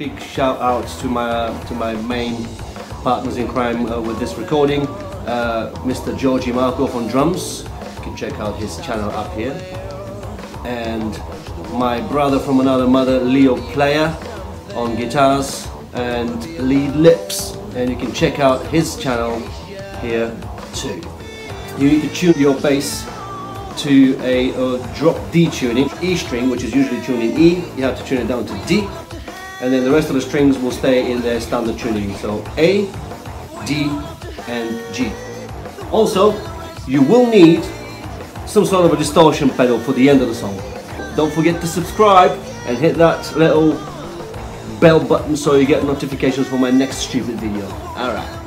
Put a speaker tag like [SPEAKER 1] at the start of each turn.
[SPEAKER 1] big shout outs to my to my main partners in crime uh, with this recording, uh, Mr. Georgi Markov on drums. You can check out his channel up here. And my brother from another mother, Leo Playa, on guitars and lead lips. And you can check out his channel here too. You need to tune your bass to a, a drop D tuning, E string, which is usually tuned in E, you have to tune it down to D, and then the rest of the strings will stay in their standard tuning. So A, D, and G. Also, you will need some sort of a distortion pedal for the end of the song. Don't forget to subscribe and hit that little bell button so you get notifications for my next stupid video. Alright.